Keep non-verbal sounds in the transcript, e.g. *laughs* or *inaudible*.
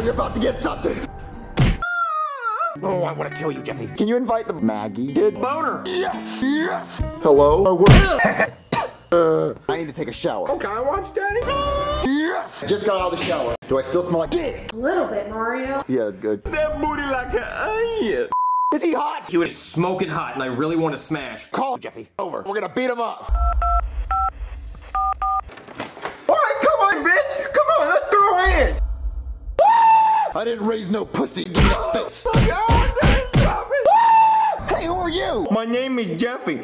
you're about to get something. Oh, I want to kill you, Jeffy. Can you invite the Maggie kid? Boner. Yes, yes. Hello? *laughs* Uh, Uh, I need to take a shower. Okay, I watch Daddy. Yes. Just got out of the shower. Do I still smell like dick? A little bit, Mario. Yeah, it's good. That booty like an onion. Is he hot? He was smoking hot, and I really want to smash. Call Jeffy. Over. We're gonna beat him up. I didn't raise no pussy. That face. Oh, God, Daddy, stop it. Hey, who are you? My name is Jeffy.